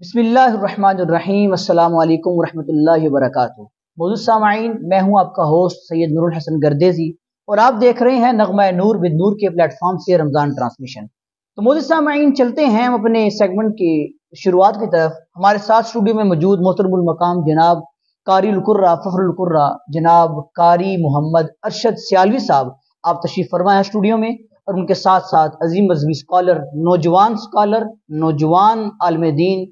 بسم اللہ الرحمن الرحیم، السلام علیکم ورحمۃ اللہ وبرکاتہ۔ موضوع سامعین، میں ہوں آپ کا ہوسٹ سید نور الحسن گردیزی اور آپ دیکھ رہے ہیں نغمہ نور ود نور کے پلیٹ فارم سے رمضان ٹرانسمیشن تو موضوع سامعین، چلتے ہیں ہم اپنے سیگمنٹ کی شروعات کی طرف۔ ہمارے ساتھ اسٹوڈیو میں موجود محترم المقام جناب قاری القرہ، فخر القرہ جناب قاری محمد ارشد سیالوی صاحب۔ آپ تشریف فرمائے اسٹوڈیو میں اور ان کے ساتھ ساتھ عظیم مذہبی اسکالر نوجوان اسکالر نوجوان عالم دین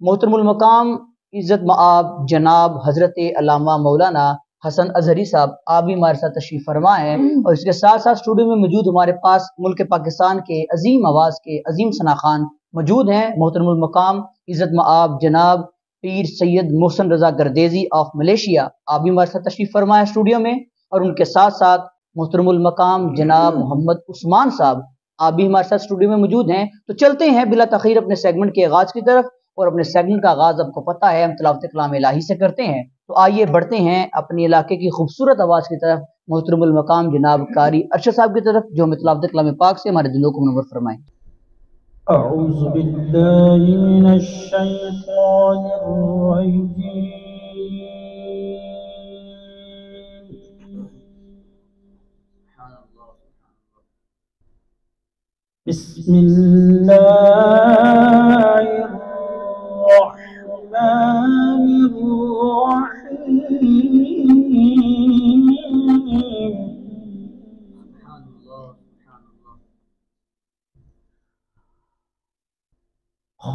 محترم المقام، عزت معاب جناب حضرت علامہ مولانا حسن اظہری صاحب، آپ بھی ہمارے ساتھ تشریف فرما ہیں اور اس کے ساتھ ساتھ اسٹوڈیو میں موجود ہمارے پاس ملک پاکستان کے عظیم آواز کے عظیم خان موجود ہیں۔ محترم المقام، عزت معاب جناب پیر سید محسن رضا گردیزی آف ملیشیا آپ بھی ہمارے ساتھ تشریف فرما ہے اسٹوڈیو میں اور ان کے ساتھ ساتھ محترم المقام جناب محمد عثمان صاحب، آپ بھی ہمارے ساتھ اسٹوڈیو میں موجود ہیں۔ تو چلتے ہیں بلا تخیر اپنے سیگمنٹ کے آغاز کی طرف۔ اور اپنے سیگمنٹ کا آغاز آپ کو پتہ ہے، ہم تلاوت کلام الہی سے کرتے ہیں۔ تو آئیے بڑھتے ہیں اپنے علاقے کی خوبصورت آواز کی طرف، محترم المقام جناب کاری ارشد صاحب کی طرف، جو ہم تلاوت کلام پاک سے ہمارے دلوں کو منور فرمائیں اعوذ باللہ من الشیطان الرجیم۔ بسم الله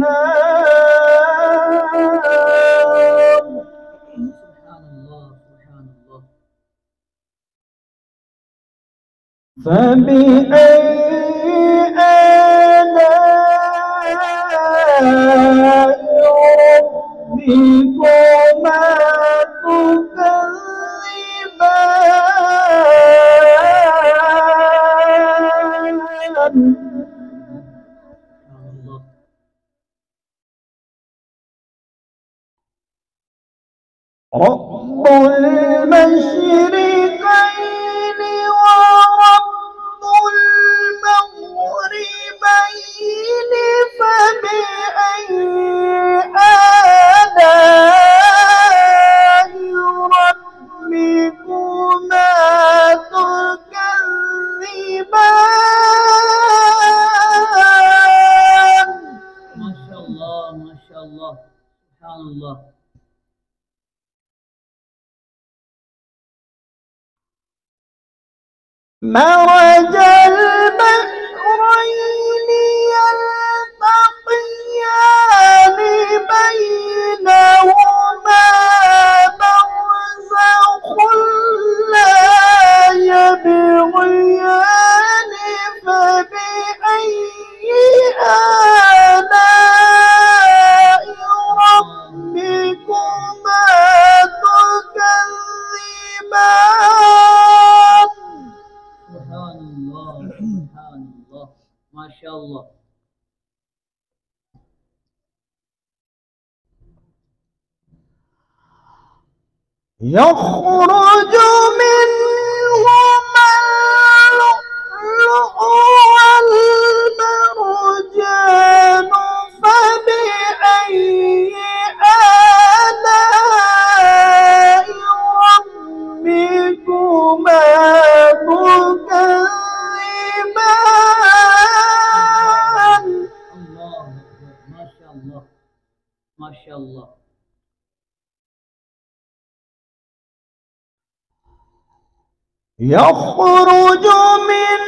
النار سبحان الله سبحان فبأي رب المشرق مرج شاء الله. يخرج منهما يخرج من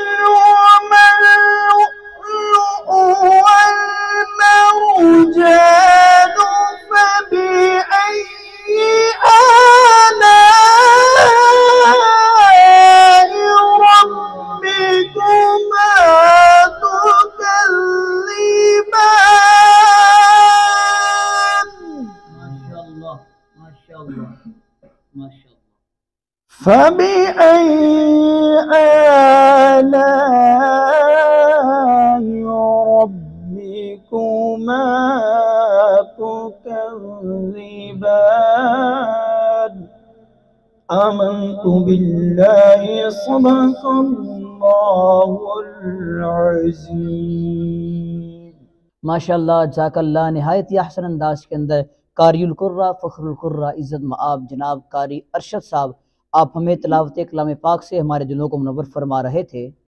فبأي آلاء ربكما تكذبان آمنت بالله صدق الله العزيز ما شاء الله جزاك الله نهاية أحسن انداز كندا اندر قاری القرآ فخر القرآ عزت مآب جناب كاري ارشد صاحب آپ ہمیں تلاوت کلام پاک سے ہمارے دلوں کو منور فرما رہے تھے۔